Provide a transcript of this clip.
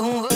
no.